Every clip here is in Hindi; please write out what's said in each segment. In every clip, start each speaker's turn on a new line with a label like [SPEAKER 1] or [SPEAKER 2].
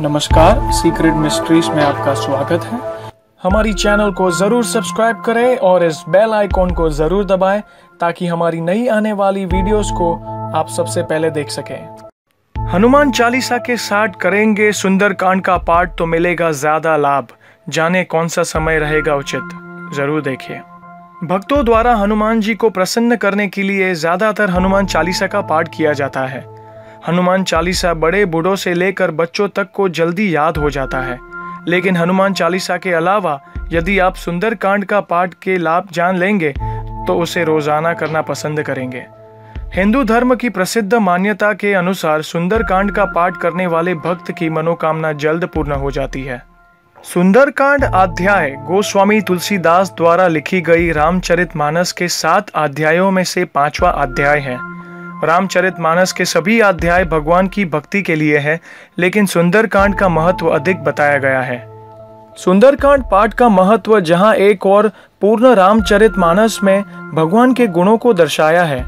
[SPEAKER 1] नमस्कार सीक्रेट मिस्ट्रीज में आपका स्वागत है। हमारी चैनल को ज़रूर सब्सक्राइब करें और इस बेल आइकॉन को ज़रूर दबाएँ, ताकि हमारी नई आने वाली वीडियोस को आप सबसे पहले देख सकें। हनुमान चालीसा के साथ करेंगे सुंदर कांड का पाठ तो मिलेगा ज़्यादा लाभ। जाने कौन सा समय रहेगा उचित। ज़रूर देखिए। भक्तों द्वारा हनुमान जी को प्रसन्न करने के लिए ज़्यादातर हनुमान चालीसा का पाठ किया जाता है। हनुमान चालीसा बड़े बूढ़ों से लेकर बच्चों तक को जल्दी याद हो जाता है। लेकिन हनुमान चालीसा के अलावा, यदि आप सुंदर कांड का पाठ के लाभ जान लेंगे तो उसे रोज़ाना करना पसंद करेंगे। हिंदू धर्म की प्रसिद्ध मान्यता के अनुसार सुंदर कांड का पाठ करने वाले भक्त की मनोकामना जल्द पूर्ण हो जाती है। सुंदरकांड अध्याय गोस्वामी तुलसीदास द्वारा लिखी गई रामचरित मानस के सात अध्यायों में से पांचवा अध्याय है। रामचरितमानस के सभी अध्याय भगवान की भक्ति के लिए है, लेकिन सुंदरकांड का महत्व अधिक बताया गया है। सुंदरकांड पाठ का महत्व जहाँ एक और पूर्ण रामचरितमानस में भगवान के गुणों को दर्शाया है,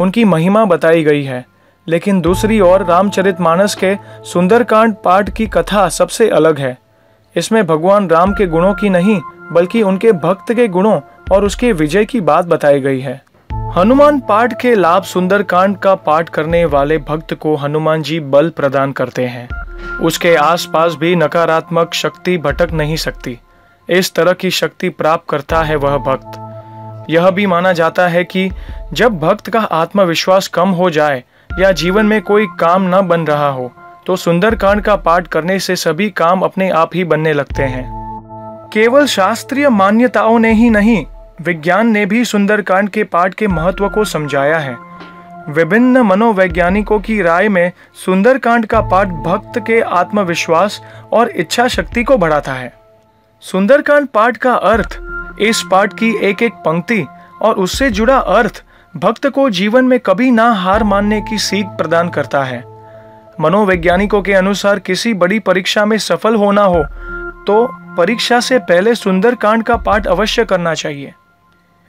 [SPEAKER 1] उनकी महिमा बताई गई है। लेकिन दूसरी ओर रामचरितमानस के सुंदरकांड पाठ की कथा सबसे अलग है। इसमें भगवान राम के गुणों की नहीं, बल्कि उनके भक्त के गुणों और उसके विजय की बात बताई गई है। हनुमान पाठ के लाभ सुंदर कांड का पाठ करने वाले भक्त को हनुमान जी बल प्रदान करते हैं। उसके आसपास भी नकारात्मक शक्ति भटक नहीं सकती। इस तरह की शक्ति प्राप्त करता है वह भक्त। यह भी माना जाता है कि जब भक्त का आत्मविश्वास कम हो जाए या जीवन में कोई काम न बन रहा हो तो सुंदरकांड का पाठ करने से सभी काम अपने आप ही बनने लगते हैं। केवल शास्त्रीय मान्यताओं ने ही नहीं विज्ञान ने भी सुंदरकांड के पाठ के महत्व को समझाया है। विभिन्न मनोवैज्ञानिकों की राय में सुंदरकांड का पाठ भक्त के आत्मविश्वास और इच्छा शक्ति को बढ़ाता है। सुंदरकांड पाठ का अर्थ, इस पाठ की एक एक पंक्ति और उससे जुड़ा अर्थ भक्त को जीवन में कभी ना हार मानने की सीख प्रदान करता है। मनोवैज्ञानिकों के अनुसार किसी बड़ी परीक्षा में सफल होना हो तो परीक्षा से पहले सुंदरकांड का पाठ अवश्य करना चाहिए।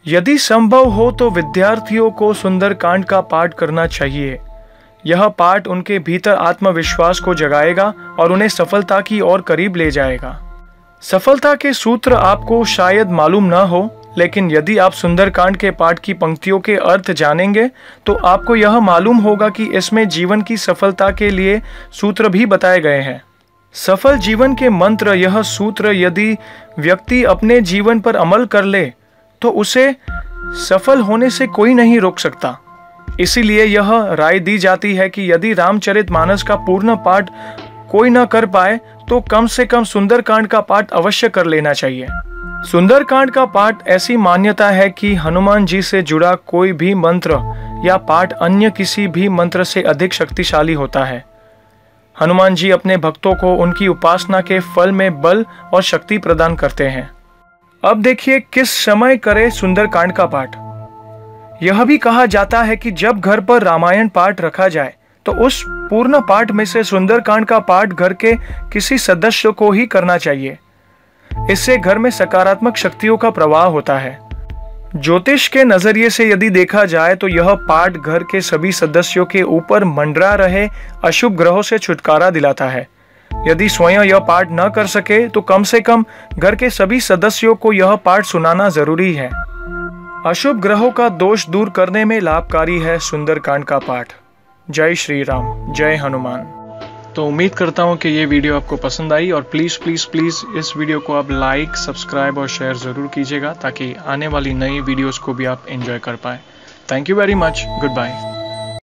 [SPEAKER 1] यदि संभव हो तो विद्यार्थियों को सुंदरकांड का पाठ करना चाहिए। यह पाठ उनके भीतर आत्मविश्वास को जगाएगा और उन्हें सफलता की ओर करीब ले जाएगा। सफलता के सूत्र आपको शायद मालूम न हो, लेकिन यदि आप सुंदरकांड के पाठ की पंक्तियों के अर्थ जानेंगे तो आपको यह मालूम होगा कि इसमें जीवन की सफलता के लिए सूत्र भी बताए गए हैं। सफल जीवन के मंत्र यह सूत्र यदि व्यक्ति अपने जीवन पर अमल कर ले तो उसे सफल होने से कोई नहीं रोक सकता। इसीलिए यह राय दी जाती है कि यदि रामचरित मानस का पूर्ण पाठ कोई न कर पाए तो कम से कम सुंदरकांड का पाठ अवश्य कर लेना चाहिए। सुंदरकांड का पाठ ऐसी मान्यता है कि हनुमान जी से जुड़ा कोई भी मंत्र या पाठ अन्य किसी भी मंत्र से अधिक शक्तिशाली होता है। हनुमान जी अपने भक्तों को उनकी उपासना के फल में बल और शक्ति प्रदान करते हैं। अब देखिए किस समय करे सुंदरकांड का पाठ। यह भी कहा जाता है कि जब घर पर रामायण पाठ रखा जाए तो उस पूर्ण पाठ में से सुंदरकांड का पाठ घर के किसी सदस्य को ही करना चाहिए। इससे घर में सकारात्मक शक्तियों का प्रवाह होता है। ज्योतिष के नज़रिए से यदि देखा जाए तो यह पाठ घर के सभी सदस्यों के ऊपर मंडरा रहे अशुभ ग्रहों से छुटकारा दिलाता है। यदि स्वयं यह पाठ न कर सके तो कम से कम घर के सभी सदस्यों को यह पाठ सुनाना ज़रूरी है। अशुभ ग्रहों का दोष दूर करने में लाभकारी है सुंदरकांड का पाठ। जय श्री राम, जय हनुमान। तो उम्मीद करता हूँ कि ये वीडियो आपको पसंद आई और प्लीज़ प्लीज़ प्लीज़ इस वीडियो को आप लाइक सब्सक्राइब और शेयर ज़रूर कीजिएगा ताकि आने वाली नई वीडियोस को भी आप एंजॉय कर पाए। Thank you very much goodbye